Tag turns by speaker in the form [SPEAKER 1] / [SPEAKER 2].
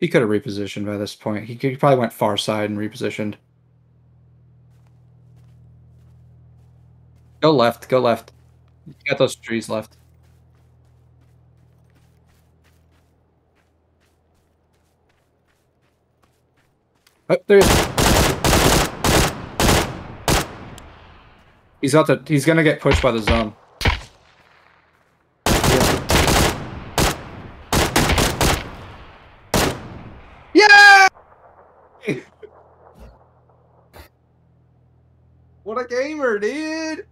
[SPEAKER 1] He could have repositioned by this point. He, he probably went far side and repositioned. Go left. Go left. You got those trees left. Oh, there he is. He's got. He's gonna get pushed by the zone. What a gamer, dude!